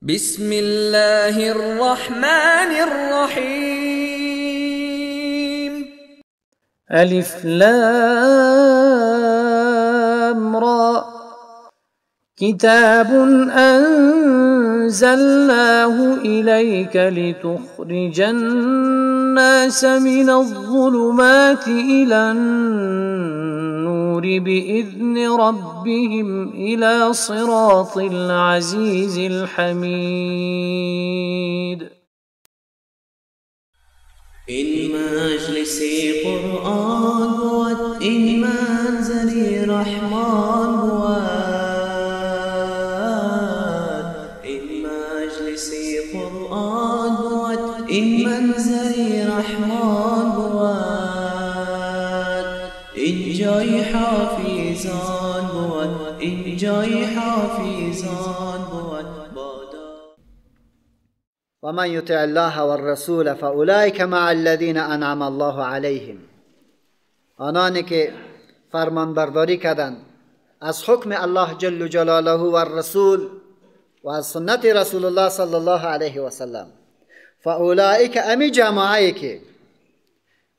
بسم الله الرحمن الرحيم ألف لام را كتاب أنزلناه إليك لتخرج الناس من الظلمات إلى النور بإذن ربهم إلى صراط العزيز الحميد. این مجلسی قرآن بود این منزلی رحمان بود این مجلسی قرآن بود این منزلی ومن يطع الله والرسول فاولئك مع الذين انعم الله عليهم آنانی که فرمان برداری کردند از حکم الله جل جلاله و الرسول و از سنت رسول الله صلی الله علیه و سلم. فاولئک امی جماعة که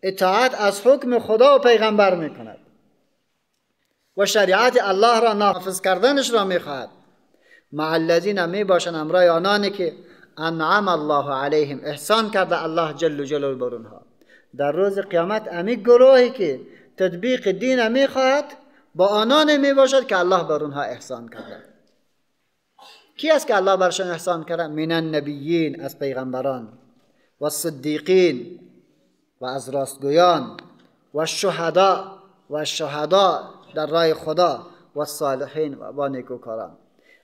اطاعت از حکم خدا و پیغمبر میکند. و شریعت الله را نافذ کردنش را می‌خواهد. مع الذین می باشند امرای آنانی که انعم الله علیهم احسان کرده الله جل جلاله بر اونها. در روز قیامت امی گروهی که تطبیق دین می خواهد با آنان می باشد که الله بر اونها احسان کرده. کی است که الله برشان احسان کرده؟ من النبیین از پیغمبران و صدیقین و از راستگویان و شهدا و شهدا. در راه خدا و صالحین و با نیکوکاران.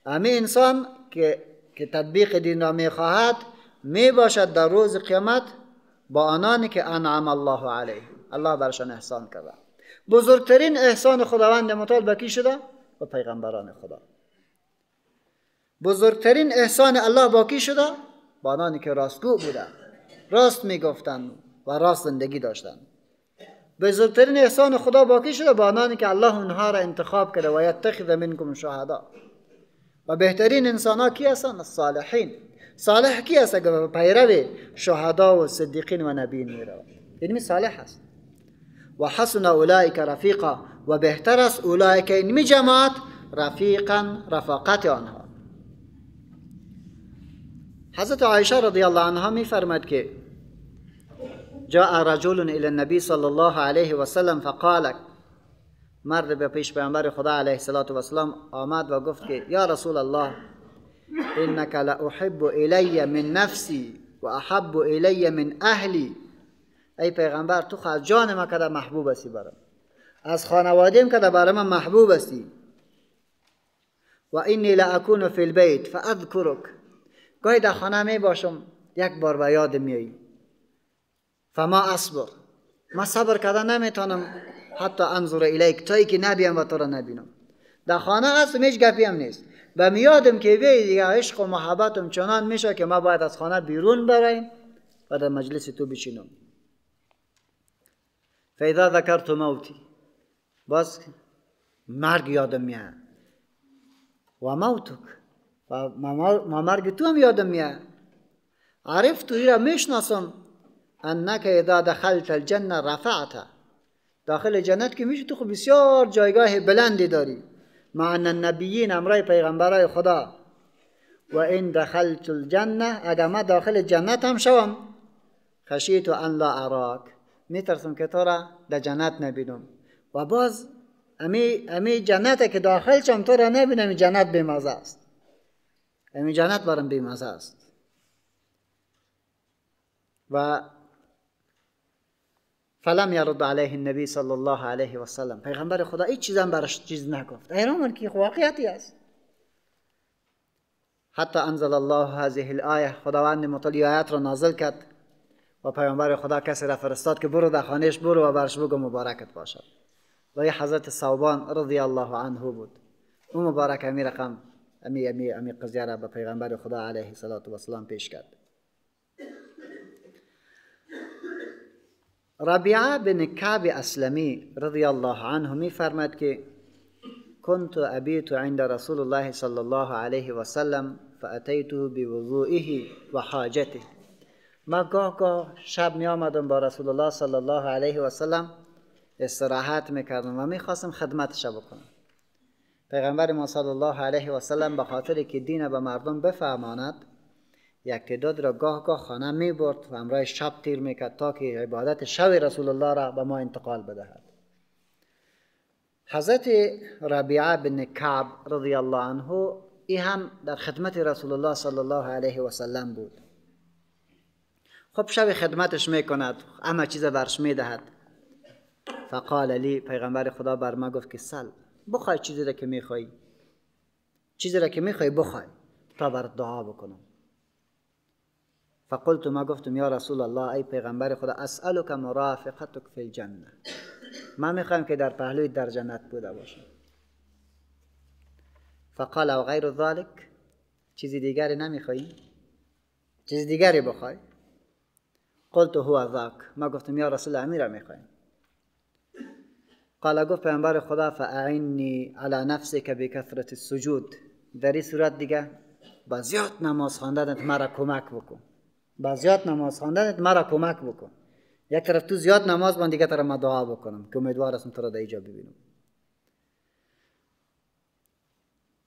امی انسان که که تطبیق دین را می خواهد می باشد در روز قیامت با آنانی که انعم الله علیهم. الله برشان احسان کرده. بزرگترین احسان خداوند متعال به کی شده؟ و پیغمبران خدا. بزرگترین احسان الله با شده؟ با آنانی که راستگو بودند. راست می گفتند و راست زندگی داشتند. بزرگترین احسان خدا با کی شده با آنانی که الله اونها را انتخاب کرده و یتخذ منکم شهدا. و بهترین انسان ها کی هستند الصالحین. صالح کی هست که پیرو شهدا و صدیقین و نبیین می روند یعنی صالح هست. و حسن اولئک رفیقا. و بهتر است اولئک این جماعت رفیقا رفاقت آنها. حضرت عایشه رضی الله عنها می فرمد که جاء رجل إلى النبي صلی الله علیه و سلم فقال مرد به پیش پیامبر خدا علیه الصلاة و السلام آمد و گفت که یا رسول الله انك لأحب الی من نفسی و احب الی من اهلی. ای پیغمبر تو از جان ما کده محبوب هستی برام. از خانوادیم کده برای من محبوب هستی. و اینی لأکون فی البیت فاذکرک. گاهی در خانه می باشم یک بار به یاد میایی. فما اصبر. ما صبر کردن نمی‌تونم. حتی انظر الیک. تا که نبیم و تو را نبینم. در خانه هستم هیچ گپی هم نیست. و میادم که بی دیگه عشق و محبتم چنان میشه که ما باید از خانه بیرون برایم و در مجلس تو بشینم فاذا ذکرت موتی باز مرگ یادم میاد. و موتک. و مرگ تو هم یادم میاد. عرفت را می‌شناسم. انک اذا دخلت الجنه رفعت. داخل جنت که میشه تو خب بسیار جایگاه بلندی داری. مع ان النبیین امرای پیغمبرای خدا. و این دخلت الجنه اگر ما داخل جنت هم شوم خشیت ان لا اراک. میترسم که تو را در جنت نبینم. و باز امی, امی جنت که داخل شم تو را نبینم جنت بیمزه است. امی جنت برم بیمزه است. و فلم یرد علیه النبی صلی الله علیه و سلم پیغمبر خدا هیچ چیزم براش چیز نگفت. ایران که واقعیتی است حتی انزل الله هذه الآیه خداوند متعال آیت را نازل کرد و پیامبر خدا کسی را فرستاد که برو در خانهش برو و برش بگو مبارکت باشد. و یه حضرت صوبان رضی الله عنه بود. اون مبارک امی رقم امی امی امی قضیه را به پیغمبر خدا علیه السلام پیش کرد. ربیعه بن کعب اسلمی رضی الله عنه می فرمد که كنت أبيت عند رسول الله صلى الله عليه وسلم فأتيته بوضوئه و حاجته. ما گاه گاه شب می آمدم با رسول الله صلی الله علیه و سلم استراحت می‌کردم و می‌خواستم خدمتش بکنم. پیغمبر ما صلی الله علیه و سلم به خاطر که دین به مردم بفهماند یک تعداد را گاه گاه خانه می برد و امرای شب تیر می‌کرد تا که عبادت شب رسول الله را به ما انتقال بدهد. حضرت ربیعه بن کعب رضی الله عنه ای هم در خدمت رسول الله صلی الله علیه و سلم بود. خب شب خدمتش می‌کند اما چیز برش می‌دهد فقال لی پیغمبر خدا بر ما گفت که سل بخوای چیزی را که می‌خوای چیزی را که می‌خوای بخوای تا بر دعا بکنم. فقلت ما گفتم یا رسول الله ای پیغمبر خدا اسألك مرافقتك فی الجنه ما می‌خوایم که در پهلوی در جنت بوده باشم فقال او غیر ذلك چیزی دیگری نمیخوایی؟ چیز دیگری بخوای؟ قلت هو ذاک. ما گفتم یا رسول الله امیر می‌خوایم. قال گفت پیغمبر خدا فاعنی على نفسك بكثرة السجود. در این صورت دیگه با زیاد نماز خواندنت مرا کمک بکن. با زیاد نماز خواندنت مرا کمک بکن. یک طرف تو زیاد نماز بان دیگه طرف ما دعا بکنم که امیدوار هستم تو را در اینجا ببینم.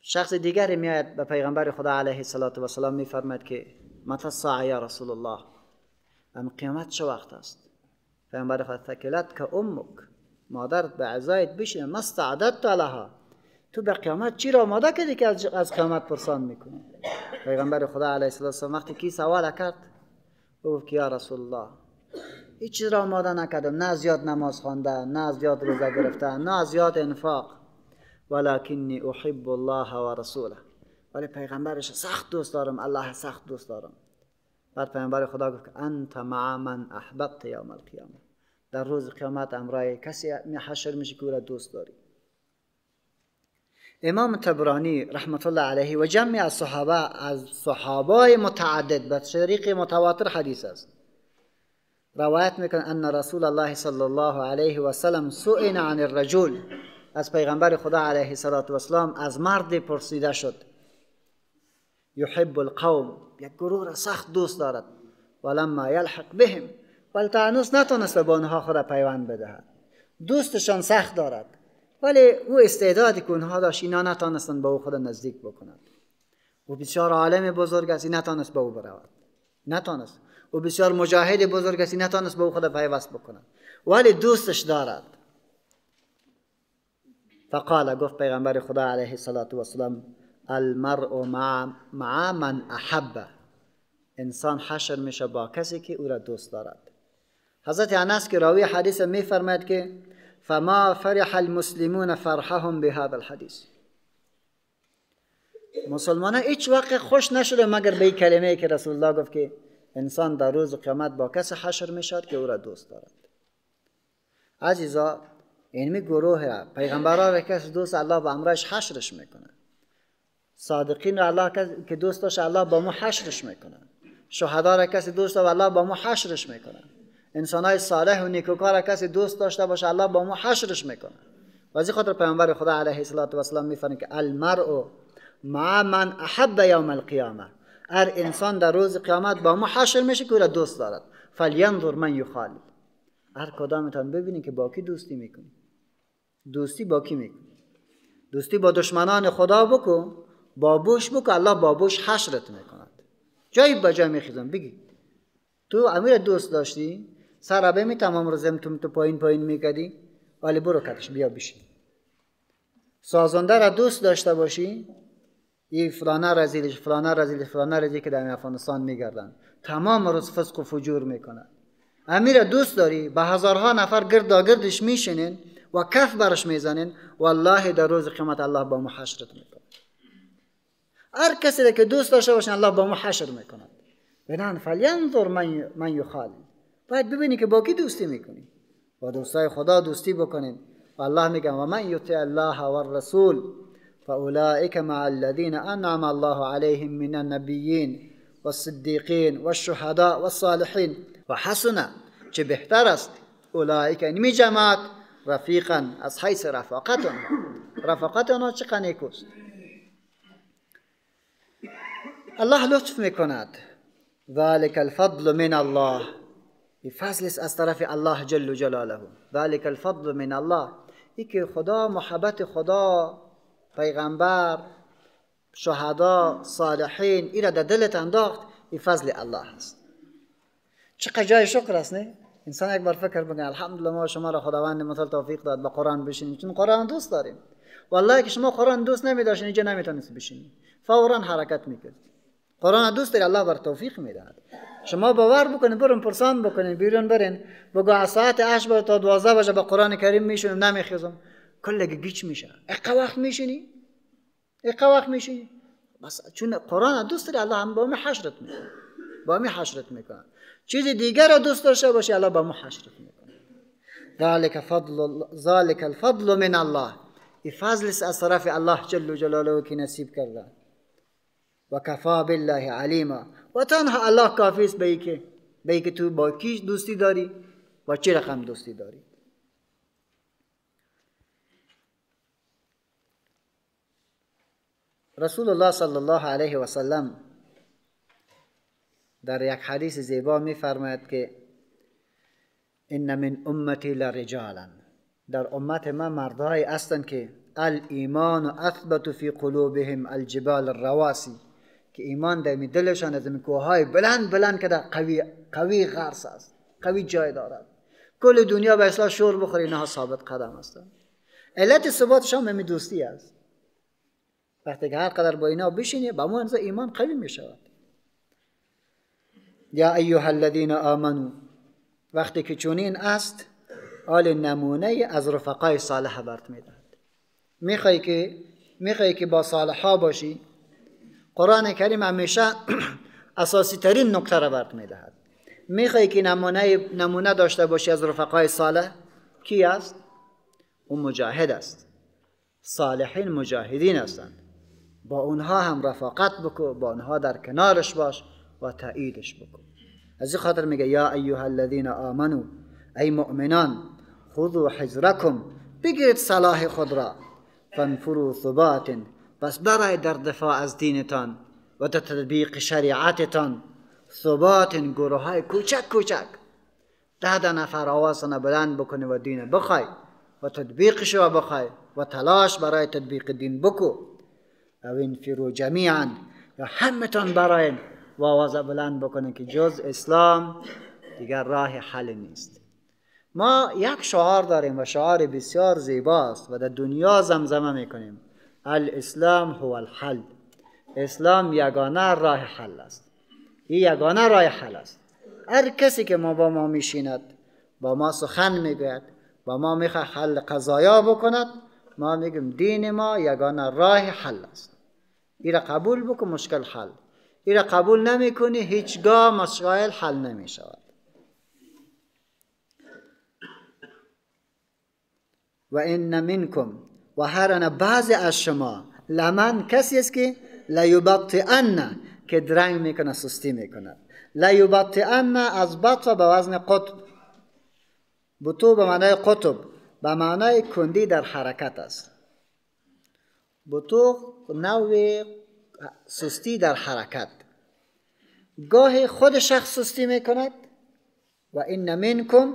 شخص دیگری میآید به پیغمبر خدا علیه السلام میفرماید که متى الساعه یا رسول الله؟ ام قیامت چه وقت است؟ پیغمبر خدا ثکلت که امک مادرت به عزایت بشینه ما استعددت لها. تو به قیامت چی را آماده کردی که از قیامت پرسان می‌کنی؟ پیغمبر خدا علیه السلام وقتی کی سوال کرد؟ گفت یا رسول الله هیچ چیز را آماده نکردم. نه زیاد نماز خواندن نه زیاد روزه گرفتن نه زیاد انفاق. ولکنی احب الله و رسوله. ولی پیغمبرش سخت دوست دارم الله سخت دوست دارم. بعد پیغمبر خدا گفت که انت مع من احببت یوم القیامه. در روز قیامت امرای کسی حشر میشه که دوست داری. امام تبرانی رحمت الله علیه و جمعی از صحابه از صحابه متعدد به طریق متواتر حدیث است. روایت می‌کنه ان رسول الله صلی الله علیه و سلم سئل عن الرجل. از پیغمبر خدا علیه و السلام از مرد پرسیده شد. یحب القوم. یک گروه را سخت دوست دارد. ولما یلحق بهم. ولی تا هنوز نتونست به آنها خود پیوند بدهد. دوستشان سخت دارد. ولی او استعدادی که اونها داشت اینا نتانستند به او خود نزدیک بکنند او بسیار عالم بزرگ است نتانست به او برود. نتانست. او بسیار مجاهد بزرگ است نتانست به او خود پیوست بکند ولی دوستش دارد. فقال گفت پیغمبر خدا علیه الصلاة و السلام المرء مع, مع من احبه انسان حشر میشه با کسی که او را دوست دارد. حضرت انس که راوی حدیث میفرماید که فما فرح المسلمون فرحهم بهذا الحدیث مسلمان هیچ وقت خوش نشده مگر به این کلمه که رسول الله گفت که انسان در روز قیامت با کس حشر می‌شد که او را دوست دارد. عزیزا اینمی گروه را پیغمبرها را کسی دوست الله با امرش حشرش می‌کنه. صادقین را الله که دوست داشت الله با ما حشرش می‌کنه. شهدا را کسی دوست الله با ما حشرش می‌کنه. انسان های صالح و نیکوکار کسی دوست داشته باشه الله با ما حشرش می‌کنه. و از خاطر پیامبر خدا علیه الصلاة و السلام میفرمایند که المرء مع من احب یوم القیامه هر انسان در روز قیامت با ما حشر میشه که را دوست دارد. فلینظر من یخالد هر کدامتان ببینید که با کی دوستی می‌کنی. دوستی با کی می‌کنی؟ دوستی با دشمنان خدا بکن با بوش بکن الله با بوش حشرت می‌کند. جایی با جای میخیزم بگی. تو امیر دوست داشتی؟ سر می تمام روز تو تو پایین پایین می‌کردی ولی برو کتش بیا بشین. سازنده را دوست داشته باشی؟ این فلانه رزیلش فلانه رزیلش فلانه رزیل که در افغانستان میگردن تمام روز فسق و فجور می‌کنن امیر دوست داری؟ به هزارها نفر گرداگردش میشینین و کف برش می‌زنین والله در روز قیامت الله با ما حشرت می‌کنه هر کسی که دوست داشته باشین الله با ما حشر می‌کنه بنان فلینظر من من یخالی باید ببینی که با کی دوستی می‌کنی. با دوستای خدا دوستی بکنین و الله میگه و من یطع الله و الرسول فاولئک مع الذين انعم الله عليهم من النبیین والصدیقین والشهداء والصالحین و حسن چه بهتر است. اولئک نمی جماعت رفیقا از حیث رفاقت رفاقت آنها چه نیکوست؟ الله لطف می‌کند. ذلك الفضل من الله. این فضل است از طرف الله جل جلاله ذلك الفضل من الله ای که خدا محبت خدا پیغمبر شهدا صالحین این را در دلت انداخت این فضل الله است چقدر جای شکر است نه انسان یک بار فکر بکنه الحمدلله ما شما را خداوند متعال توفیق داد با قرآن بشینید چون قرآن دوست داریم والله که شما قرآن دوست نمی داشتین اینجا نمی‌تونید بشینید فورا حرکت می‌کرد قرآن دوست داری الله بر توفیق می‌دهد شما باور بکنید برون پرسان بکنید بیرون برین. بگو از ساعت 8 تا 12 بجه به قرآن کریم میشونم نمیخیزم. کلگی گیچ میشه. اقا وقت میشینی؟ اقا وقت میشینی؟ بس چون قرآن دوست داری الله هم با می حشرت می‌کنه. با می حشرت می‌کنه. چیز دیگر رو دوست داشته باشی الله با ما حشرت می‌کنه. ذالک فضل ذالک الفضل من الله. این فضل از طرف الله جل جلاله که نصیب کرده. و کفا بالله علیما. و تنها الله کافی است به که به که تو با کی دوستی داری و چه رقم دوستی داری؟ رسول الله صلی الله علیه و سلم در یک حدیث زیبا میفرماید که ان من امتی لرجالا در امت من مردهایی هستند که الایمان اثبت فی قلوبهم الجبال الرواسی که ایمان در دلشان از کوههای بلند بلند که در قوی قوی غرس است قوی جای دارد. کل دنیا به اصلاح شور بخوری اینها ثابت قدم هستند علت ثباتشان می دوستی است. وقتی که هر قدر با اینا بشینی با ما ایمان قوی می شود یا ایها الذین آمنو وقتی که چونین است آل نمونه از رفقای صالح برت می‌دهد. می‌خوای که می‌خوای که با صالحا باشی قرآن کریم همیشه اساسی ترین نکته را برت می‌دهد. می‌خوای که نمونه نمونه داشته باشی از رفقای صالح کی است؟ اون مجاهد است. صالحین مجاهدین هستند. با اونها هم رفاقت بکو با اونها در کنارش باش و تاییدش بکن از این خاطر میگه یا ایها الذین آمنو ای مؤمنان خذوا حذرکم بگیرید صلاح خود را فانفروا ثبات پس برای در دفاع از دینتان و در تطبیق شریعتتان ثبات گروه های کوچک کوچک ده ده نفر آوازنا بلند بکنی و دین بخوای و تطبیقش رو بخوای و تلاش برای تطبیق دین بکو. او انفرو جمیعا. یا همتان برای و آواز بلند بکنه که جز اسلام دیگر راه حل نیست. ما یک شعار داریم و شعار بسیار زیباست و در دنیا زمزمه می‌کنیم. الاسلام هو الحل. اسلام یگانه راه حل است. این یگانه راه حل است. هر کسی که ما با ما میشیند با ما سخن می‌گوید با ما می‌خواه حل قضایا بکند ما میگیم دین ما یگانه راه حل است. این را قبول بکن مشکل حل. این را قبول نمی کنی هیچگاه مسائل حل نمی شود و این منکم و هر بعض از شما لمن کسی است که لیبطئن که درنگ می‌کنه سستی می‌کنه. لیبطئن از بطا به وزن قطب. بطو به معنای قطب به معنای کندی در حرکت است. بطو نوع سستی در حرکت. گاهی خود شخص سستی می‌کند و این منکم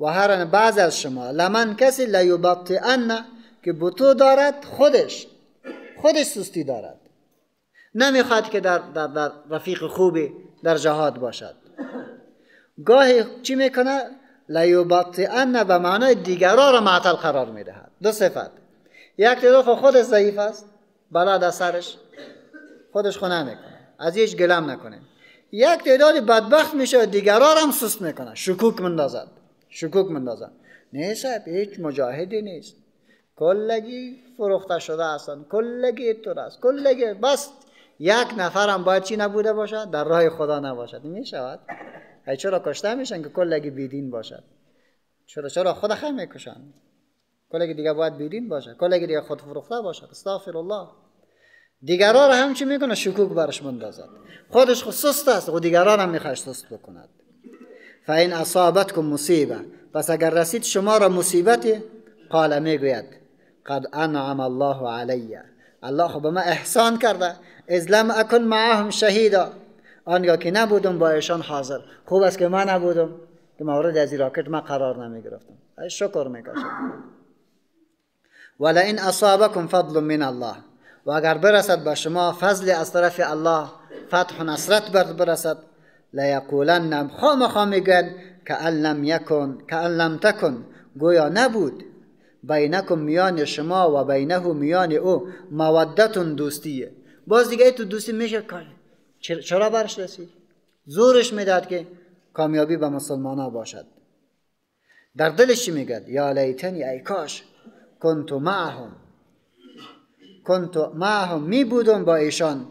و هر بعض از شما. لمن کسی لیبطئن که بطو دارد خودش خودش سستی دارد. نمی‌خواد که در, در, در رفیق خوبی در جهاد باشد. گاهی چی می‌کنه؟ لیبطئن به معنای دیگران را معطل قرار می‌دهد. دو صفت. یک طرف خودش ضعیف است بلا در سرش خودش خونه می‌کنه. از هیچ گلم نکنه. یک تعداد بدبخت میشه دیگران هم سست می‌کنه. شکوک مندازد شکوک مندازد نه صاحب هیچ مجاهدی نیست. کلگی فروخته شده هستن. کلگی طور است. کلگی بس یک نفر هم باید چی نبوده باشد؟ در راه خدا نباشد. می شود چرا کشته میشن که کلگی بیدین باشد؟ چرا چرا خود خم می‌کشن؟ کلگی دیگه باید بیدین باشد کلگی دیگه خود فروخته باشد. استغفر الله دیگران را هم چی می‌کنه؟ شکوک برش مندازد. خودش خود سست است. و دیگران هم می‌خواد سست بکند. فاین اصابتکم مصیبه پس اگر رسید شما را مصیبتی؟ قال می‌گوید. قد انعم الله علی الله خب به من احسان کرده. از لم اکن معهم شهیدا. آنگاه که نبودم با ایشان حاضر. خوب است که من نبودم. که مورد از راکت من قرار نمی گرفتم شکر می‌کشم ولئن اصابکم فضل من الله. و اگر برسد به شما فضل از طرف الله فتح و نصرت برسد لیقولن خام میگن که لم یکن که لم تکن. گویا نبود. بینکم میان شما و بینه میان او مودتون دوستیه. باز دیگه تو دوستی میشه چرا برش رسید زورش می‌داد که کامیابی به مسلمان باشد. در دلش چی میگد یا لیتنی ای کاش کنتو معهم. کنتو معهم می بودم با ایشان.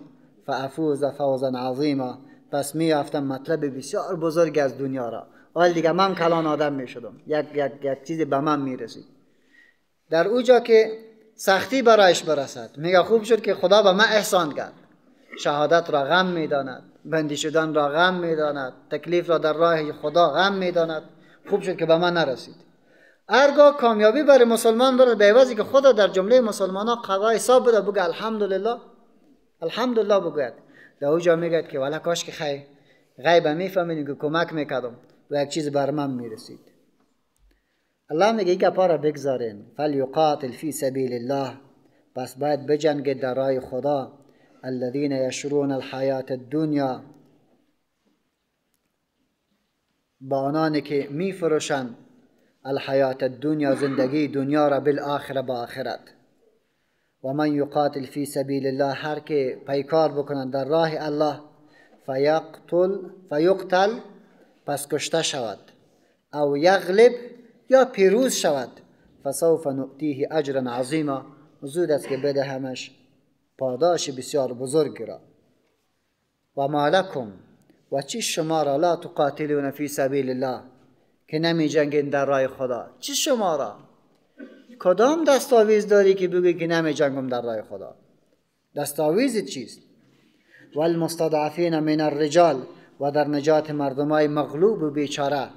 فافوز فوزا عظیما. پس می مطلب بسیار بزرگ از دنیا را. حال دیگه من کلان آدم می شدم. یک, یک, یک چیزی به من می رسید. در اوجا که سختی برایش برسد. میگه خوب شد که خدا به من احسان کرد. شهادت را غم می‌داند. بندی شدن را غم می‌داند. تکلیف را در راه خدا غم می‌داند. خوب شد که به من نرسید. ارگاه کامیابی برای مسلمان برد به عوضی که خدا در جمله مسلمان ها قضا حساب بده. بگه الحمدلله. الحمدلله بگوید. در اوجا میگه که ولی کاش که خی غیبه می‌فهمید که کمک می‌کردم و یک چیز بر من می‌رسید. الله میگه یک پارا بگذارین. فلیقاتل فی سبیل الله. پس باید بجنگ در راه خدا. الذين یشرون الحیات الدنیا با آنانی که میفروشند الحیات الدنیا زندگی دنیا را بالآخره با آخرت. و من یقاتل فی سبیل الله هر که پیکار بکنند در راه الله فیقتل فیقتل پس کشته شود. أو یغلب یا پیروز شود. فسوف نؤتیه اجرا عظیما. زود است که بده همش پاداش بسیار بزرگ را. و مالکم و چی شما را لا تقاتلون فی سبیل الله؟ که نمی جنگین در راه خدا. چی شما را؟ کدام دستاویز داری که بگی که نمی جنگم در راه خدا؟ دستاویز چیست؟ والمستضعفین من الرجال. و در نجات مردمای مغلوب و بیچاره.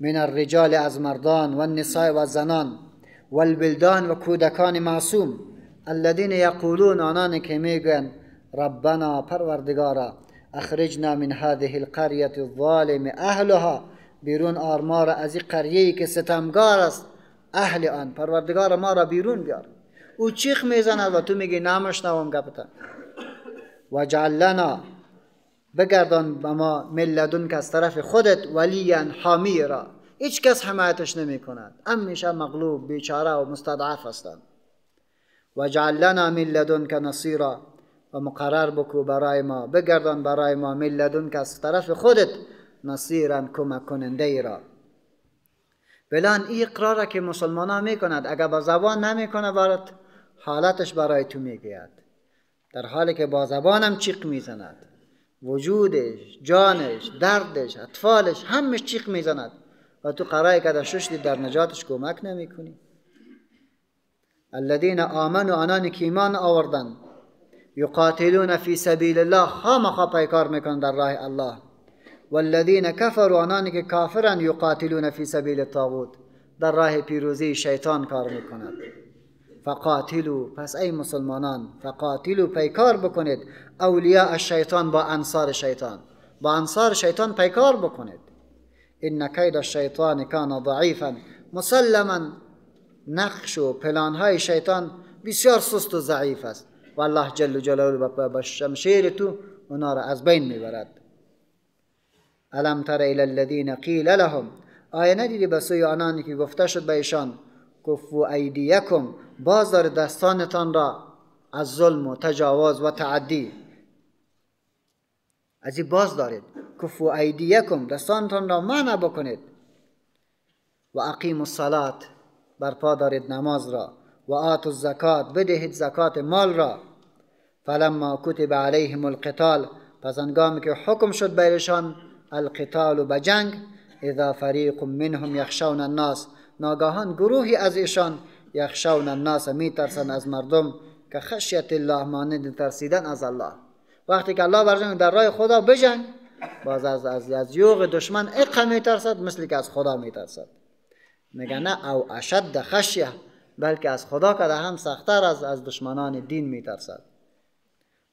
من الرجال از مردان و النساء و زنان والبلدان و کودکان معصوم الذين یقولون آنان که میگن ربنا پروردگارا اخرجنا من هذه القرية الظالم اهلها بیرون آرمار از این قریه که ستمگار است أهل آن پروردگار ما را بیرون بیار. أو چیخ میزند و تو میگی نمشنوم گپتا و جعلنا بگردان به ما ملدون که از طرف خودت ولیا حامی را هیچ کس حمایتش نمی کند همیشه مغلوب بیچاره و مستضعف هستند. و جعلنا من لدن که نصیرا. و مقرر بکو برای ما. بگردان برای ما من لدن که از طرف خودت نصیرا کمک کننده ای را. بلان این اقرار که مسلمان ها می‌کند. اگر با زبان نمی‌کنه برات حالتش برای تو می‌گوید. در حالی که با زبانم چیق می‌زند. وجودش جانش دردش اطفالش همش چیق می‌زند. و تو قرای که در ششتی در نجاتش کمک نمی‌کنی. الذين آمنوا آنانی که ایمان آوردن یقاتلون فی سبیل الله خامخا پیکار می‌کنن در راه الله. والذین کفروا آنانی که کافرن یقاتلون فی سبیل الطاغوت در راه پیروزی شیطان کار می‌کنند فقاتلو پس ای مسلمانان فقاتلو پیکار بکنید. اولیاء الشیطان با انصار شیطان. با انصار شیطان پیکار بکنید. ان کید الشیطان کان ضعیفا. مسلما نقش و پلان های شیطان بسیار سست و ضعیف است. و الله جل جلاله با شمشیر تو اونا را از بین میبرد. الم تر إلى الذين قیل لهم؟ آیا ندیدی به سوی آنانی که گفته شد به ایشان کفو ایدیکم. باز دار دستانتان را از ظلم و تجاوز و تعدی. از این باز دارید. کفو ایدیکم. دستانتان را منع بکنید. و اقیم الصلات. برپا دارید نماز را. و آت الزکات. بدهید زکات مال را. فلما کتب علیهم القتال. پس انگامی که حکم شد بیرشان القتال و جنگ اذا فریق منهم یخشون الناس. ناگاهان گروهی از ایشان یخشون الناس می ترسن از مردم که خشیت الله مانند ترسیدن از الله. وقتی که الله برجن در راه خدا بجنگ باز از از, از یوغ دشمن اقا می ترسد مثل که از خدا می ترسد میگه نه او اشد خشیه بلکه از خدا که هم سختتر از از دشمنان دین میترسد.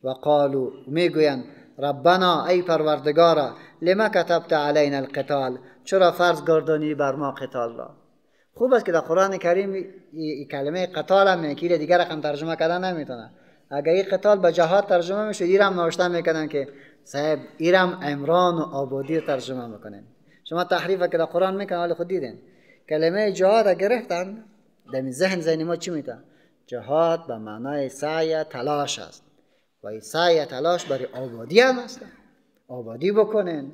و قالو می‌گویند ربنا ای پروردگارا لما کتبت علینا القتال؟ چرا فرض گردانی بر ما قتال را؟ خوب است که در قرآن کریم این کلمه قتال هم یکی دیگر رقم ترجمه کردن نمی‌تونه. اگر این قتال به جهاد ترجمه میشه ایرم نوشته می‌کنن که صاحب ایرم امران و آبادی ترجمه می‌کنن شما تحریف که در قرآن می‌کنن حال خود دیدین. کلمه جهاد گرفتن. در ذهن ذهن ما چی می‌تونه جهاد به معنای سعی تلاش است. و این سعی تلاش برای آبادی هم هست آبادی بکنن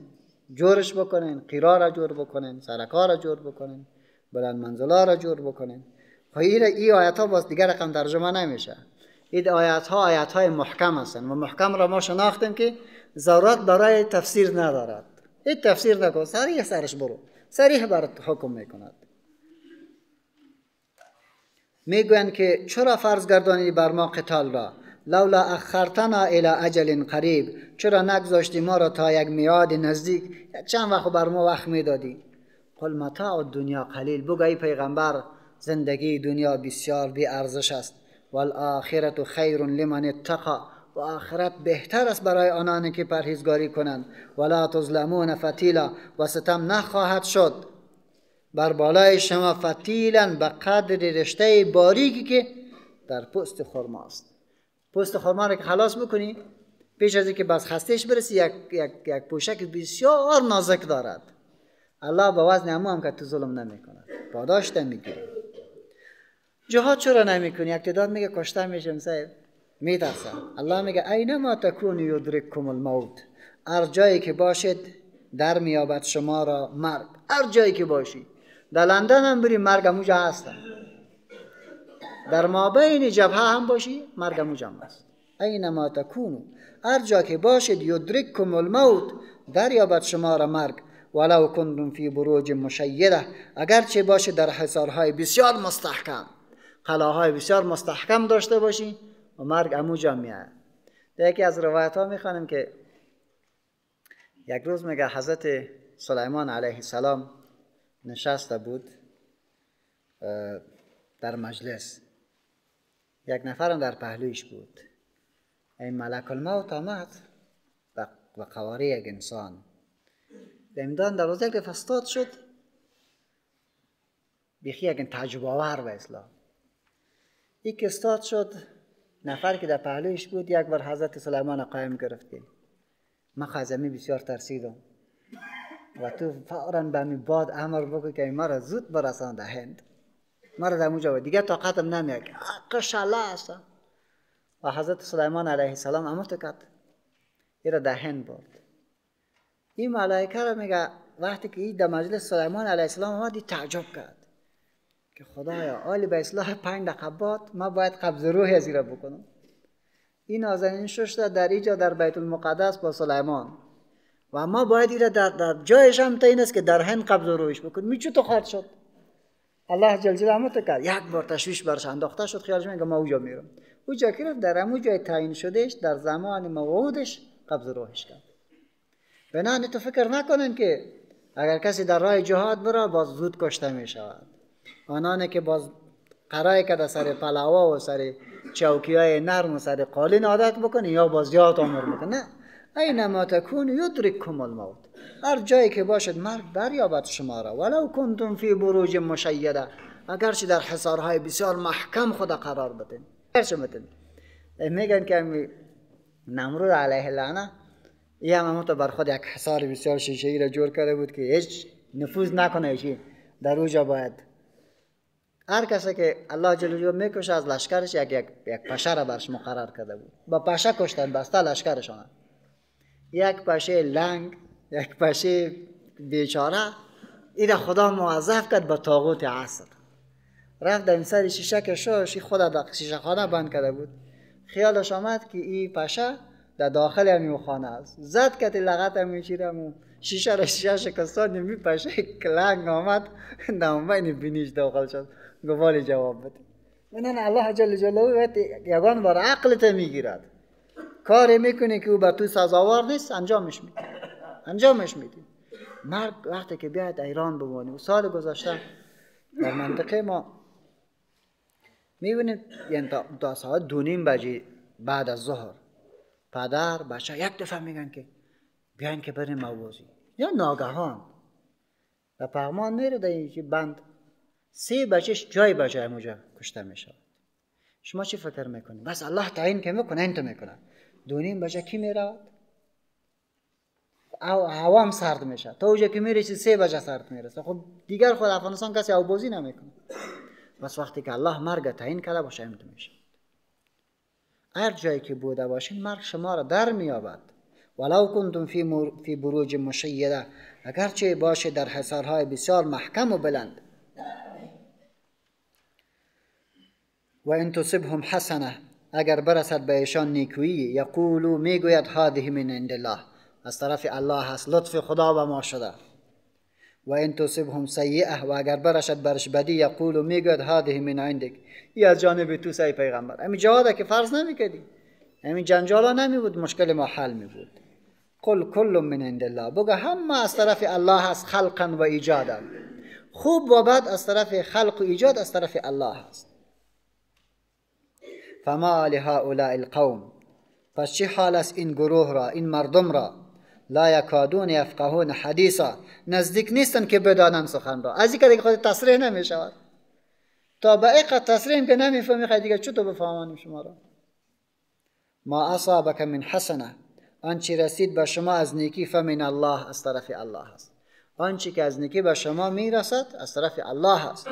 جورش بکنن قیرا را جور بکنن سرکا را جور بکنن بلند منزلا را جور بکنن خب این ای آیت ها باز دیگر رقم ترجمه نمیشه. این آیت ها آیت های محکم هستن و محکم را ما شناختیم که ضرورت برای تفسیر ندارد. این تفسیر نکن سریح سرش برو. سریح برات حکم می‌کند. می‌گویند که چرا فرض گردانی بر ما قتال را؟ لولا اخرتنا الى اجل قریب. چرا نگذاشتی ما را تا یک میاد نزدیک؟ چند وقت بر ما وقت می‌دادی؟ قل متاع دنیا قلیل. بگوی پیغمبر زندگی دنیا بسیار بی ارزش است. والآخرت خیر لمن اتقا. و آخرت بهتر است برای آنانی که پرهیزگاری کنند. ولا تظلمون فتیلا. و ستم نخواهد شد. بر بالای شما فتیلا به قدر رشته باریکی که در پست خرماست پست خرما رو که خلاص می‌کنی پیش از اینکه بس خستش برسی یک, یک, یک پوشک بسیار نازک دارد. الله به وزن امو هم که تو ظلم نمی کند پاداش می‌گیری جهاد چرا نمی کنی یک تعداد میگه کشته میشم صاحب. میترسم. الله میگه اینما تکون یدرککم الموت. هر جایی که باشد در میابد شما را مرگ. هر جایی که باشی در لندن هم بری مرگ هموجا هستن. در مابین جبهه هم باشی مرگ هموجا هم هست. اینما تکونو. هر جا که باشد یدرککم الموت. در یابد شما را مرگ. ولو کنتم فی بروج مشیده. اگرچه باشه در حصارهای بسیار مستحکم. قلاهای بسیار مستحکم داشته باشی و مرگ اموجا میاد یکی از روایت ها می‌خوانیم که یک روز میگه حضرت سلیمان علیه السلام نشسته بود در مجلس. یک نفرم در پهلویش بود. این ملک الموت آمد و قواره یک انسان. به امدان دروازه که فستاد شد. بیخی یک تعجب آور به اسلام این که استاد شد نفر که در پهلویش بود یک بار حضرت سلیمان قایم گرفت که من خزمی بسیار ترسیدم. و تو فورا به می باد امر بگو که ما را زود برسان در هند ما را در موجا و دیگه طاقتم نمیاد قشله است. و حضرت سلیمان علیه السلام امر کرد این را در هند برد. این ملائکه را میگه وقتی که این در مجلس سلیمان علیه السلام آمد تعجب کرد که خدایا آلی به اصلاح پنج دقیقات ما باید قبض روح از را بکنم. این نازنین ششته در اینجا در بیت المقدس با سلیمان. و ما باید ایره در, در جایش هم تا این است که در هند قبض روحش بکنیم. می تو خواهد شد؟ الله جل جلاله کرد. یک بار تشویش برش انداخته شد. خیالش میگه ما اوجا میرم. اوجا که در همون جای تعیین شدهش در زمان موعودش قبض روحش کرد. بنابراین تو فکر نکنن که اگر کسی در راه جهاد بره باز زود کشته می شود. آنانه که باز قرای که سر پلاوا و سر چوکی های نرم و سر قالین عادت بکنه یا باز جهاد آمر بکنه. اینما تکون یدرککم الموت. هر جایی که باشد مرگ دریابد شما را. ولو کنتم فی بروج مشیده. اگرچه در حصارهای بسیار محکم خود قرار بدین. میگن که نمرود علیه لعنه. یه هم تو بر خود یک حصار بسیار شیشه ای را جور کرده بود که هیچ نفوذ نکنه ایشی. در اوجا باید. هر کسی که الله جل جلاله می‌کشه از لشکرش یک یک یک پشه را برش مقرر کرده بود. با پشه کشتن بسته لشکرشان یک پشه لنگ یک پشه بیچاره این خدا موظف کرد به تاغوت عصر. رفت در سر شیشه که شوش خود در شیشه خانه بند کرده بود. خیالش آمد که این پشه در داخل همین خانه است. زد که لغت همین چیرم شیشه را شیشه شکستان می پشه کلنگ آمد نامبین بینیش داخل شد. گوالی جواب بده. منان الله جل جلاله یگان بر عقلت می‌گیرد. کاری می‌کنی که او بر تو سزاوار نیست انجامش میدی. انجامش میدی. مرگ وقتی که بیاید ایران بمانی. و سال گذشته در منطقه ما می‌بینید یعنی تا ساعت دو نیم بعد از ظهر. پدر بچه یک دفعه میگن که بیاین که بریم موازی. یا ناگهان. و پغمان میره در این بند. سه بچهش جای بچه همونجا کشته میشه شما چی فکر می‌کنید بس الله تعیین که می‌کنه این تو می‌کنه. دونیم بچه کی می‌رود؟ او هوام سرد میشه. تا اوجا که میره سه بچه سرد می‌رسه. خب دیگر خود افغانستان کسی او بازی نمی‌کنه. بس وقتی که الله مرگ تعیین کرده باشه این میشه. هر جایی که بوده باشین مرگ شما را در میابد ولو کنتم فی, مر... فی بروج مشیده. اگرچه باشه در حصارهای بسیار محکم و بلند. و ان تصبهم حسنه. اگر برسد به ایشان نیکویی یقولو می‌گوید هذه من عند الله. از طرف الله هست. لطف خدا به ما شده. و ان تصبهم سیئه و اگر برشد برش بدی یقولو می‌گوید هذه من عندك ای از جانب تو سی پیغمبر. همین جهاده که فرض نمی‌کردی. همین جنجالا نمی بود مشکل ما حل می بود قل کل من عند الله. بگه همه از طرف الله هست خلقا و ایجادا. خوب و بد از طرف خلق و ایجاد از طرف الله هست. فما لهؤلاء القوم. پس چه حال است این گروه را این مردم را؟ لا یکادون یفقهون حدیثا. نزدیک نیستن که بدانن سخن را. از که خود تصریح نمی شود. تا به ایقا تصریح که نمی‌فهمی خیلی دیگه چطور بفهمانیم شما را؟ ما اصابک من حسنه. آنچه رسید به شما از نیکی فمن الله از طرف الله است. آنچه که از نیکی به شما می‌رسد از طرف الله است.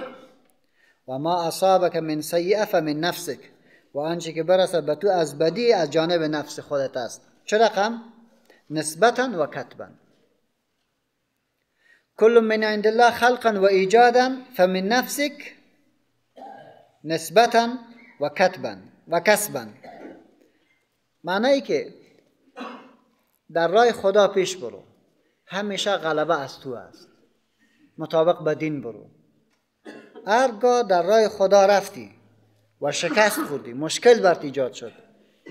و ما اصابک من سیئه فمن نفسک. و آنچه که برسد به تو از بدی از جانب نفس خودت است. چه رقم؟ نسبتا و کتبا. کل من عند الله خلقا و ایجادا فمن نفسک نسبتا و کتبا و کسبا. معنی که در راه خدا پیش برو. همیشه غلبه از تو است. مطابق به دین برو. هرگاه در راه خدا رفتی و شکست خوردی مشکل برت ایجاد شد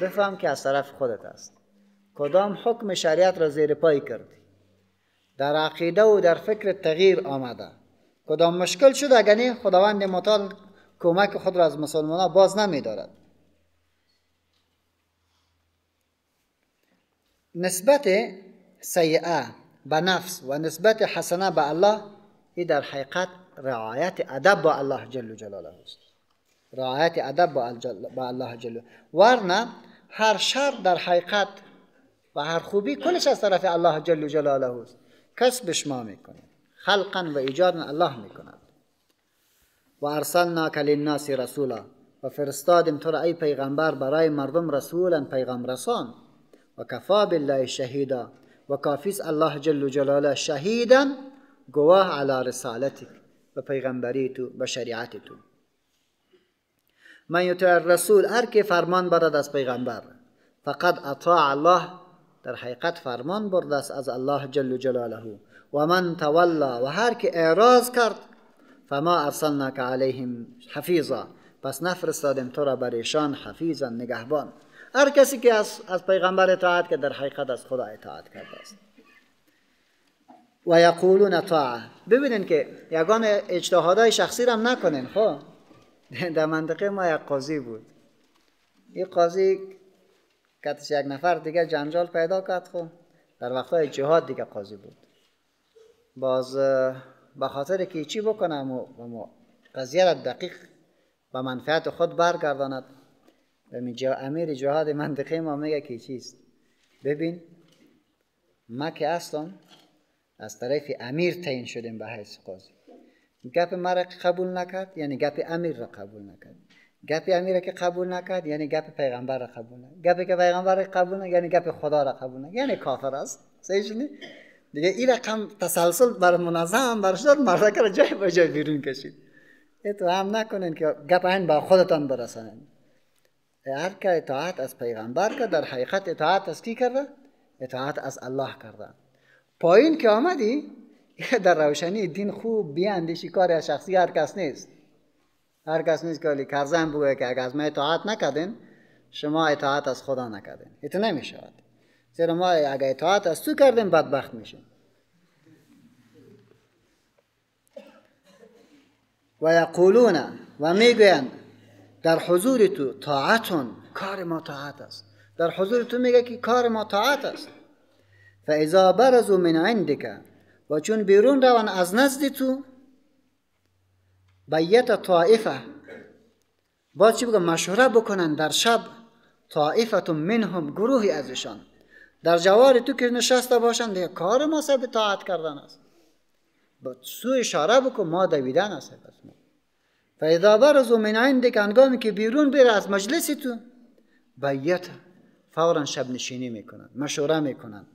بفهم که از طرف خودت است کدام حکم شریعت را زیر پای کردی؟ در عقیده و در فکر تغییر آمده. کدام مشکل شد اگر خداوند متعال کمک خود را از مسلمان باز نمی دارد نسبت سیعه به نفس و نسبت حسنه به الله این در حقیقت رعایت ادب با الله جل جلاله است. رعایت ادب با الله جل ورنه هر شر در حقیقت و هر خوبی کلش از طرف الله جل جلاله است. کسبش ما می‌کنه. خلقا و ایجادا الله می‌کند. و ارسلناک للناس رسولا. و فرستادیم تو را ای پیغمبر برای مردم رسولا پیغام رسان و کفا بالله شهیدا. و کافیس الله جل جلاله شهیدا. گواه علی رسالتک. و پیغمبری تو و شریعت تو. من یطع الرسول هر که فرمان برد از پیغمبر. فقط اطاع الله در حقیقت فرمان برده است از الله جل جلاله. و من تولا و هر که اعراض کرد فما ارسلناک علیهم حفیظا. پس نفرستادیم تو را بر ایشان حفیظا نگهبان. هر کسی که از, از پیغمبر اطاعت که در حقیقت از خدا اطاعت کرده است. و یقولون طاعه ببینین که یگان اجتهادهای شخصی را نکنین خب؟ در منطقه ما یک قاضی بود. این قاضی کتش یک نفر دیگه جنجال پیدا کرد خب. در وقتهای جهاد دیگه قاضی بود. باز به خاطر که چی بکنم و قضیه را دقیق به منفعت خود برگرداند. امیر جهاد منطقه ما میگه که چیست؟ ببین ما که اصلا از طرف امیر تعیین شدیم به حیث قاضی. گپ مرا قبول نکرد یعنی گپ امیر را قبول نکرد. گپ امیر که قبول نکرد یعنی گپ پیغمبر را قبول نکرد. گپی که پیغمبر را قبول نکرد یعنی گپ خدا را قبول نکرد. یعنی کافر است. صحیح دیگه این رقم تسلسل بر منظم برش داد مرده را جای به جای بیرون کشید. تو هم نکنین که گپ این با خودتان برسانید هر که اطاعت از پیغمبر کرد در حقیقت اطاعت از کی کرده؟ اطاعت از الله کرده. پایین که آمدی در روشنی دین خوب بیاندیشی کار شخصی هر کس نیست. هر کس نیست که ولی کرزن بگوه که اگر از ما اطاعت نکردین شما اطاعت از خدا نکردین. ایتو نمی‌شود. زیرا ما اگر اطاعت از تو کردیم بدبخت میشیم. و یقولون و می‌گویند در حضور تو طاعتون کار ما طاعت است. در حضور تو میگه که کار ما طاعت است. فاذا برزوا من عندك و چون بیرون روان از نزد تو بیت طائفه. باید چی بگم؟ مشوره بکنن در شب طائفت منهم گروهی ازشان. در جوار تو که نشسته باشن دیگه کار ما سب طاعت کردن است. با سو اشاره بکن ما دویدن است. بس ما فاذا برزوا من عندك انگامی که بیرون بره از مجلس تو بیت فورا شب نشینی می‌کنن مشوره می‌کنن.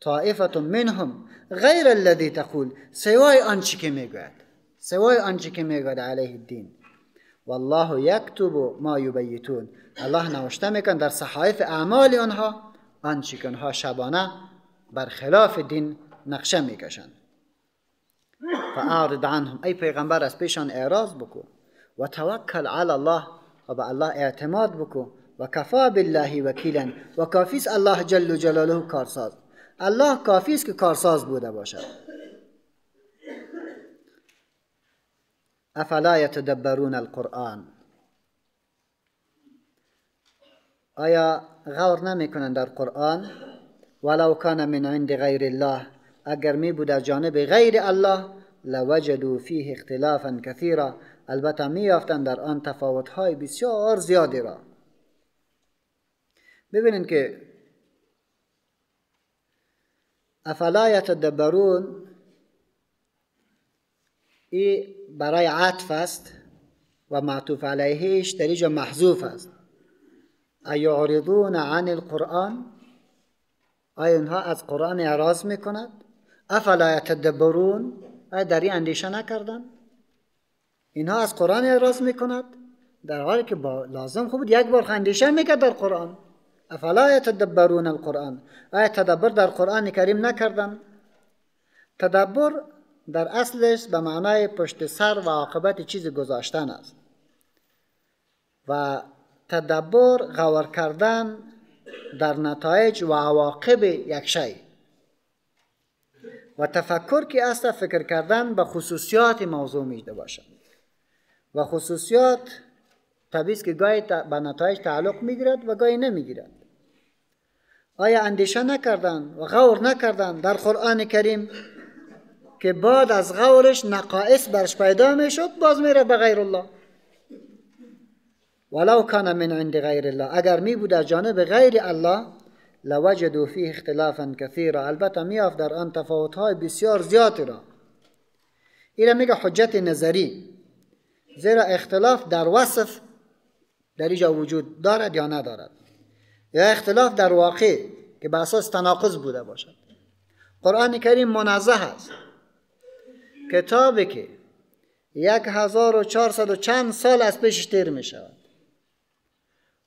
طائفت منهم غیر الذي تقول سوای آنچه که می‌گوید. سوای آنچه که می‌گوید علیه الدین. والله یکتب ما یبیتون. الله نوشته میکن در صحایف اعمال آنها آنچه که آنها شبانه بر خلاف دین نقشه می‌کشند. فاعرض عنهم. ای پیغمبر از پیشان اعراض بکو و توکل علی الله و به الله اعتماد بکو و کفی بالله وکیلا و کافیس الله جل جلاله کارساز. الله کافی است که کارساز بوده باشد. افلا یتدبرون القرآن؟ آیا غور نمی‌کنند در قرآن؟ ولو کان من عند غیر الله اگر می بود از جانب غیر الله لوجدوا فیه اختلافا کثیرا. البته می در آن تفاوت های بسیار زیادی را. ببینید که افلا یتدبرون ای برای عطف است و معطوف علیهش در اینجا محذوف است ایعرضون عن القرآن؟ آیا اونها از قرآن اعراض میکند؟ افلا یتدبرون آیا در این اندیشه نکردن؟ اینها از قرآن اعراض میکند؟ در حالی که با لازم خوب یک بار اندیشه میکرد در قرآن. افلا یتدبرون القرآن؟ آیا تدبر در قرآن کریم نکردن؟ تدبر در اصلش به معنای پشت سر و عاقبت چیز گذاشتن است. و تدبر غور کردن در نتایج و عواقب یک شی. و تفکر که است فکر کردن به خصوصیات موضوع میده باشد و خصوصیات طبیعی که گاهی به نتایج تعلق می‌گیرد و گاهی نمی‌گیرد. آیا اندیشه نکردن و غور نکردن در قرآن کریم که بعد از غورش نقائص برش پیدا می‌شد باز میره به غیر الله ولو کان من عند غیر الله اگر می بود از جانب غیر الله لوجدوا فیه اختلافا کثیرا. البته میافت در آن تفاوت های بسیار زیادی را. اینا میگه حجت نظری زیرا اختلاف در وصف در اینجا وجود دارد یا ندارد. یا اختلاف در واقع که به اساس تناقض بوده باشد. قرآن کریم منزه است. کتابی که یک هزار و چهارصد و چند سال از پیشش تیر می شود.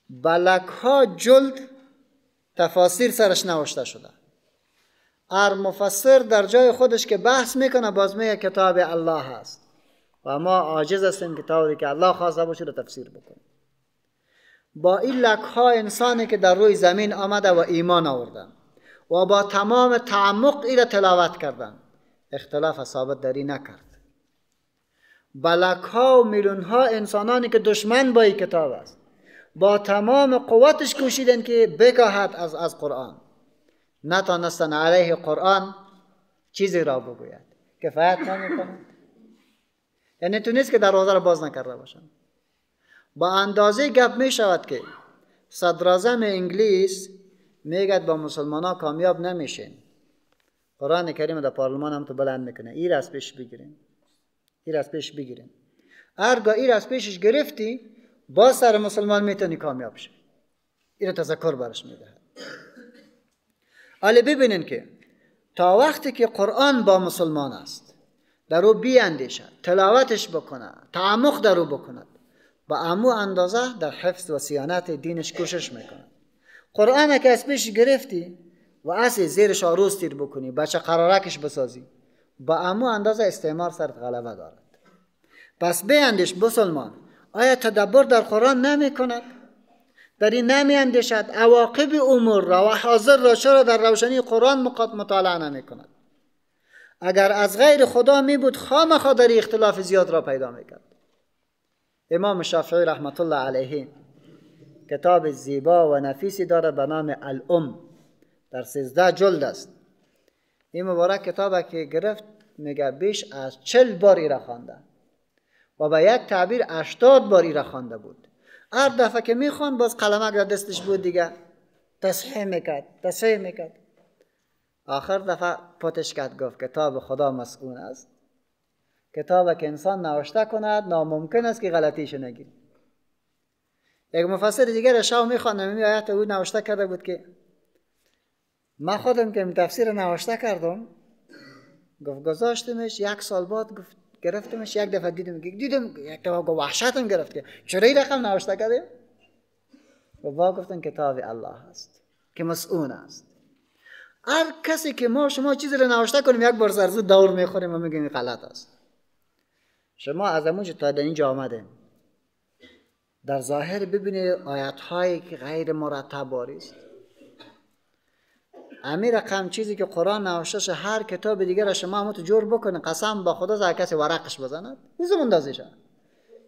بلک ها جلد تفاسیر سرش نوشته شده. هر مفسر در جای خودش که بحث می‌کنه باز میگه کتاب الله هست. و ما عاجز هستیم کتابی که الله خواسته باشه رو تفسیر بکنیم. با این لک ها انسانی که در روی زمین آمده و ایمان آوردن و با تمام تعمق ای تلاوت کردن اختلاف ثابت داری نکرد. بلک ها و میلیون ها انسانانی که دشمن با این کتاب است با تمام قوتش کوشیدن که بکاهد از از قرآن. نتانستن علیه قرآن چیزی را بگوید. کفایت نمی‌کنه یعنی تو نیست که دروازه را باز نکرده باشن با اندازه گپ می شود که صدرازم انگلیس میگد با مسلمان ها کامیاب نمیشین. قرآن کریم در پارلمان هم تو بلند می‌کنه. ایر از پیش بگیرین. ایر از پیش بگیرین. هرگاه ایر از پیشش گرفتی با سر مسلمان می‌تونی کامیاب شی. این تذکر برش میده حالا ببینین که تا وقتی که قرآن با مسلمان است در او بیاندیشد تلاوتش بکنه تعمق در او بکند با امو اندازه در حفظ و سیانت دینش کوشش می‌کنه قرآن که از پیش گرفتی و اصل زیرش آروز تیر بکنی بچه قرارکش بسازی. با امو اندازه استعمار سرت غلبه دارد. پس بیندش مسلمان آیا تدبر در قرآن نمی کند؟ در این نمی اندشد عواقب امور را و حاضر را چرا در روشنی قرآن مطالعه نمی کند اگر از غیر خدا می بود خام در اختلاف زیاد را پیدا می کرد امام شافعی رحمت الله علیه کتاب زیبا و نفیسی داره به نام الام. در سیزده جلد است. این مبارک کتاب که گرفت میگه بیش از چل بار ایره خوانده. و به یک تعبیر اشتاد بار ایره خوانده بود. هر دفعه که می‌خوان باز قلمک در دستش بود دیگه تصحیح می‌کرد تصحیح می‌کرد. آخر دفعه پتش کرد گفت کتاب خدا مسئول است. کتاب که انسان نوشته کند ناممکن است که غلطیش نگیرد یک مفسر دیگر شاو می‌خوانم می آیت او نوشته کرده بود که ما خودم که تفسیر نوشته کردم گفت گذاشتمش یک سال بعد گفت گرفتمش یک دفعه دیدم دیدم یک دفعه گفت وحشتم گرفت که چرا این رقم نوشته کردیم؟ و با گفتن کتاب الله هست که مسئول است. هر کسی که ما شما چیزی رو نوشته کنیم یک بار سرزو دور می‌خوریم و میگیم غلط است. شما از امونج تا در اینجا آمده در ظاهر ببینید آیت هایی که غیر مرتب است. امی رقم چیزی که قرآن نوشتش هر کتاب دیگر شما همون جور بکنه قسم با خدا زر کسی ورقش بزند؟ نیزم اندازیشه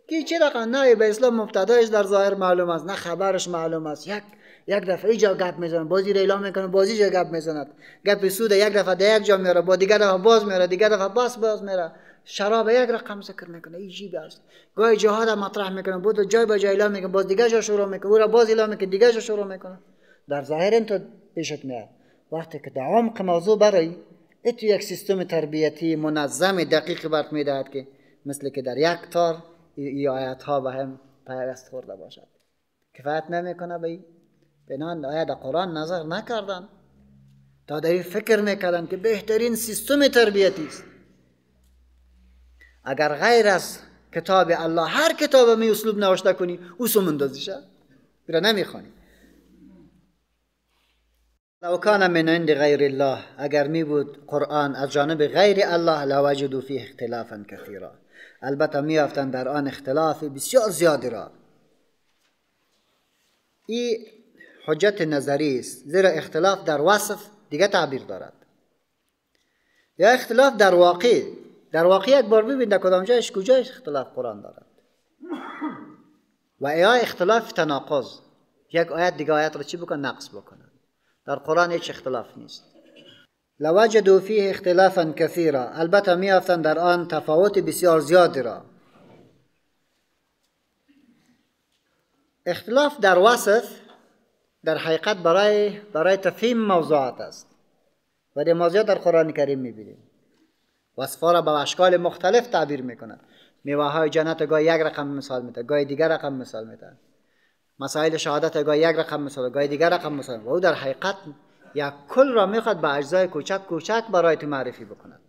که چی رقم؟ نه به اسلام مبتدایش در ظاهر معلوم است نه خبرش معلوم است. یک یک دفعه اینجا گپ می‌زنه بازی اعلام می‌کنه بازی جا گپ می‌زند. گپ سود یک دفعه در یک جا میاره با دیگر دفعه باز میاره دیگر دفعه باز باز میاره شراب یک رقم ذکر می‌کنه این جیب است. گاهی جهاد مطرح می‌کنه بود جای با جای اعلام می‌کنه باز دیگر جا شروع می‌کنه او را باز اعلام می‌کنه دیگر جا شروع می‌کنه. در ظاهر تو پیشت میاد وقتی که در عمق موضوع برای اتو یک سیستم تربیتی منظم دقیق برات می‌دهد که مثل که در یک تار ای آیت ها به هم پیوست خورده باشد. کفایت نمی‌کنه به بنان آیت قرآن نظر نکردن. تا در این فکر می‌کردن که بهترین سیستم تربیتی است. اگر غیر از کتاب الله هر کتاب می اسلوب نوشته کنی او سمندازیشه برا نمی‌خوانی. لو کان من عند غیر الله اگر می بود قرآن از جانب غیر الله لوجدوا فیه اختلافا کثیرا. البته می در آن اختلاف بسیار زیادی را. این حجت نظری است زیرا اختلاف در وصف دیگه تعبیر دارد. یا اختلاف در واقع در واقع یک بار ببین در کدام جایش کجایش اختلاف قرآن دارد. و یا اختلاف تناقض. یک آیت دیگه آیت را چی بکن؟ نقص بکنه. در قرآن هیچ اختلاف نیست. لوجدوا فیه اختلافا کثیرا. البته میافتند در آن تفاوت بسیار زیادی را. اختلاف در وصف در حقیقت برای برای تفهیم موضوعات است. و در موضوعات در قرآن کریم می‌بینیم. وصفها را به اشکال مختلف تعبیر می‌کنند میوه های جنت گاهی یک رقم مثال میده گاهی دیگر رقم مثال میده مسائل شهادت گاهی یک رقم مثال گاهی دیگر رقم مثال و او در حقیقت یک کل را می‌خواد به اجزای کوچک کوچک برای تو معرفی بکند.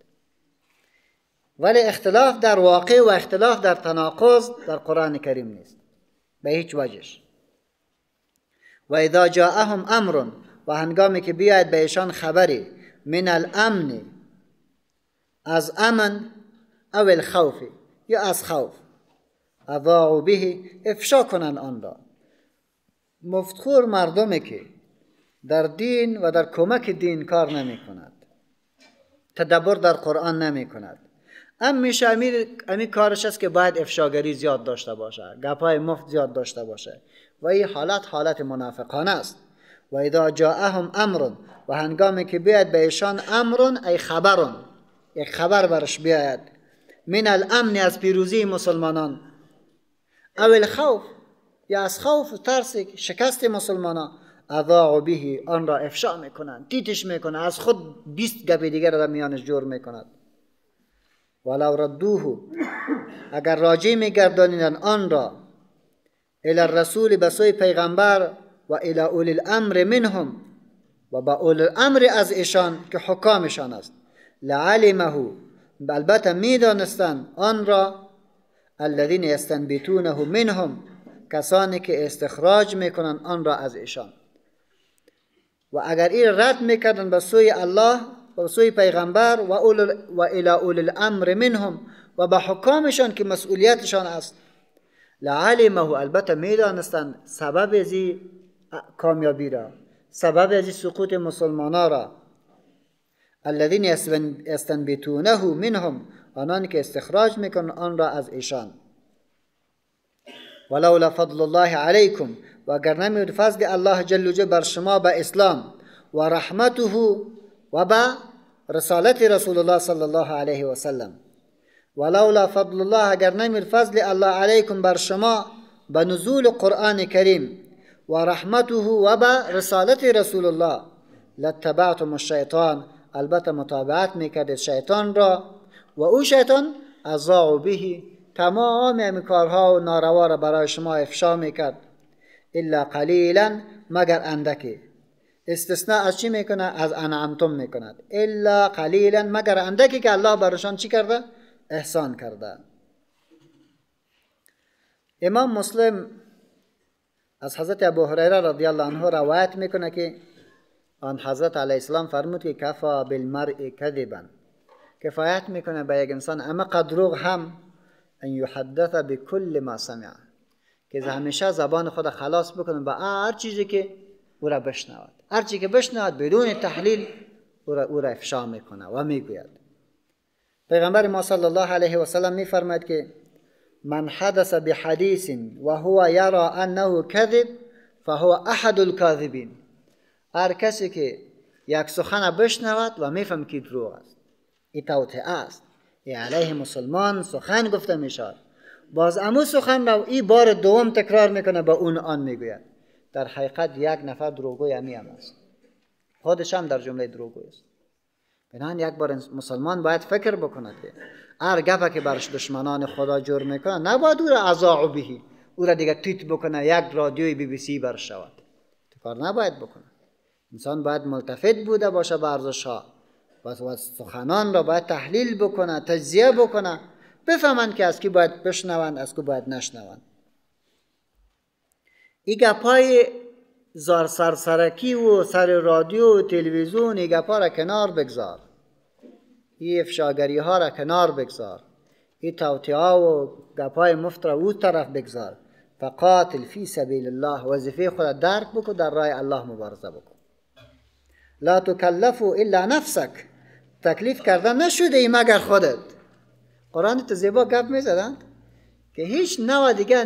ولی اختلاف در واقع و اختلاف در تناقض در قرآن کریم نیست. به هیچ وجهش. و اذا جاءهم امر و هنگامی که بیاید به ایشان خبری من الامن از امن او الخوف یا از خوف اضاعوا به افشا کنند آن را. مفتخور مردمی که در دین و در کمک دین کار نمی کند. تدبر در قرآن نمی کند. ام میشه امی کارش است که باید افشاگری زیاد داشته باشه گپای مفت زیاد داشته باشه. و این حالت حالت منافقانه است. و اذا جاءهم امر و هنگامی که بیاید به ایشان امر ای خبرون یک خبر برش بیاید. من الامن از پیروزی مسلمانان. او الخوف یا از خوف و ترس شکست مسلمانان اضاعوا به آن را افشا می‌کنند تیتش می‌کنند از خود بیست گپ دیگر را میانش جور می‌کند. ولو ردوه اگر راجع میگردانیدن آن را الى الرسول به سوی پیغمبر و الى اول الامر منهم و با اول الامر از ایشان که حکامشان است. لعلمه البته می‌دانستند آن را الذين يستنبتونه منهم کسانی که استخراج می‌کنن آن را از ایشان. و اگر این رد می‌کردن به سوی الله و سوی پیغمبر و, اول و الى اول الامر منهم و به حکامشان که مسئولیتشان است. لعلمه البته می‌دانستند سبب زی کامیابی را سبب زی سقوط مسلمانا را. الذين يستنبتونه منهم آنانی که استخراج می‌کنن آن را از ایشان. ولولا فضل الله علیکم و اگر نمی بود فضل الله جل جلاله بر شما به إسلام و رحمته و رسالت رسول الله صلی الله علیه و سلم ولولا فضل الله اگر نمی فضل الله علیکم بر شما به نزول قرآن کریم و رحمته و رسالت رسول الله. لتبعتم الشیطان البته متابعت میکردید شیطان را و أو شیطان ازاع به تمام این کارها و ناروا را برای شما افشا می‌کرد. الا قلیلا مگر اندکی. استثناء از چی می‌کنه؟ از انعمتم می‌کند. الا قلیلا مگر اندکی که الله برشان چی کرده؟ احسان کرده. امام مسلم از حضرت ابو هریره رضی الله عنه روایت می‌کنه که آن حضرت علیه السلام فرمود که کفا بالمرء کذبا. کفایت می‌کنه به یک انسان اما قدروغ هم ان یحدث بكل ما سمع. که همیشه زبان خود خلاص بکنه به هر چیزی که او را بشنود. هر چیزی که بشنود بدون تحلیل او را, او را افشا می‌کنه و می‌گوید. پیغمبر ما صلی الله علیه و سلم میفرماید که من حدث بحدیث و هو یرى انه کذب فهو احد الكاذبین هر کسی که یک سخن بشنود و میفهم که دروغ است. این است علیه مسلمان سخن گفته می‌شد باز امو سخن را ای بار دوم تکرار می‌کنه به اون آن می‌گوید. در حقیقت یک نفر دروغگوی امی هم است. خودش هم در جمله دروغگوی است. بنان یک بار مسلمان باید فکر بکنه که هر گفه که برش دشمنان خدا جور می‌کنه نباید او را ازاعو بهی. او را دیگه تویت بکنه یک رادیوی بی بی سی بر شود. کار نباید بکنه انسان باید ملتفت بوده باشه به ارزش ها. و سخنان را باید تحلیل بکنه تجزیه بکنه بفهمند که از کی باید بشنوند از کی باید نشنوند ای گپای زار سرسرکی و سر رادیو و تلویزیون ای گپا را کنار بگذار. ای افشاگری ها را کنار بگذار. ای توتی ها و گپای مفت را او طرف بگذار. فقاتل فی سبیل الله وظیفه خود درک بکن در راه الله مبارزه بکن. لا تکلفو الا نفسک. تکلیف کرده نشده ای مگر خودت. قرآن تو زیبا گپ می‌زدند که هیچ نوع دیگه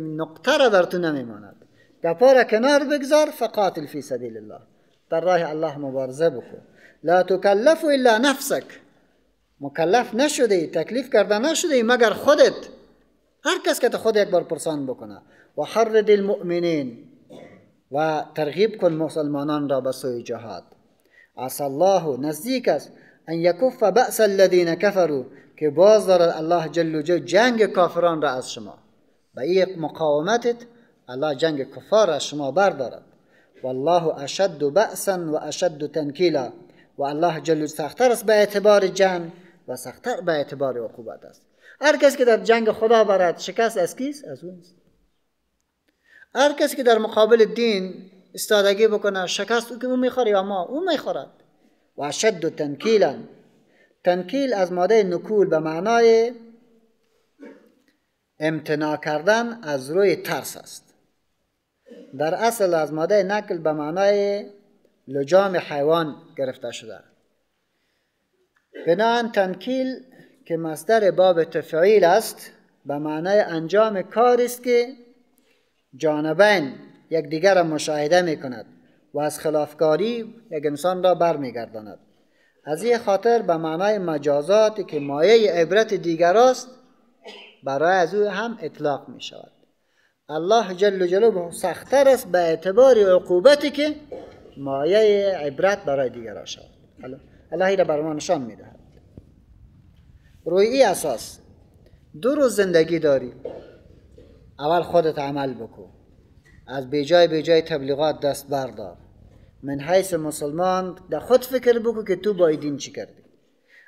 نقطه را در تو نمیماند. گپا را کنار بگذار فقاتل فی سبیل الله در راه الله مبارزه بکن. لا تکلف الا نفسک. مکلف نشده ای تکلیف کرده نشده ای مگر خودت. هر کس که خود یک بار پرسان بکنه. و حرد المؤمنین. و ترغیب کن مسلمانان را به سوی جهاد. عسى الله نزدیک است. ان یکف بأس الذین کفروا که باز دارد الله جل جل جنگ کافران را از شما. به این مقاومتت الله جنگ کفار از شما بردارد. والله اشد بأسا و اشد تنکیلا. و الله جل سختتر است به اعتبار جنگ و سختتر به اعتبار عقوبت است. هر کسی که در جنگ خدا برد شکست از کیست؟ از اون است هر کسی که در مقابل دین استادگی بکنه شکست او که او می‌خوره یا ما او می‌خورد. و اشد تنکیلا. تنکیل از ماده نکول به معنای امتناع کردن از روی ترس است. در اصل از ماده نکل به معنای لجام حیوان گرفته شده. بنان تنکیل که مصدر باب تفعیل است به معنای انجام کاری است که جانبین یک دیگر را مشاهده می کند و از خلافکاری یک انسان را برمیگرداند. از این خاطر به معنای مجازاتی که مایه عبرت دیگر است برای از او هم اطلاق می شود الله جل جلاله سختتر است به اعتبار عقوبتی که مایه عبرت برای دیگر شود الله را بر ما نشان می دهد روی این اساس دو روز زندگی داری. اول خودت عمل بکن. از بیجای بیجای تبلیغات دست بردار. من حیث مسلمان در خود فکر بکن که تو با دین چی کردی؟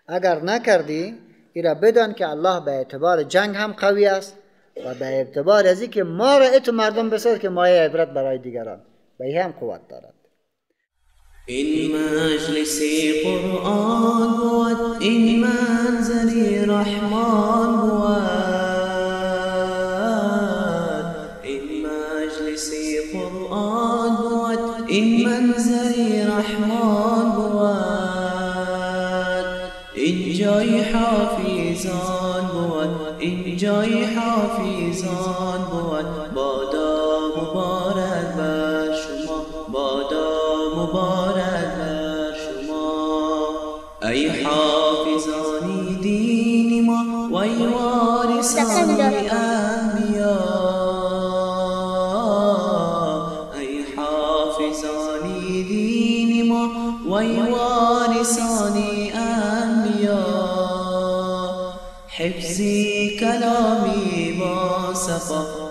اگر نکردی ایرا بدان که الله به اعتبار جنگ هم قوی است و به اعتبار از که ما را اتو مردم بسازد که مایه عبرت برای دیگران. به هم قوت دارد. این مجلسی قرآن بود این منزلی رحمان بود. بود این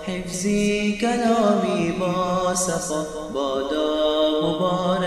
حفظي كلامي ما سقط بدا مبارك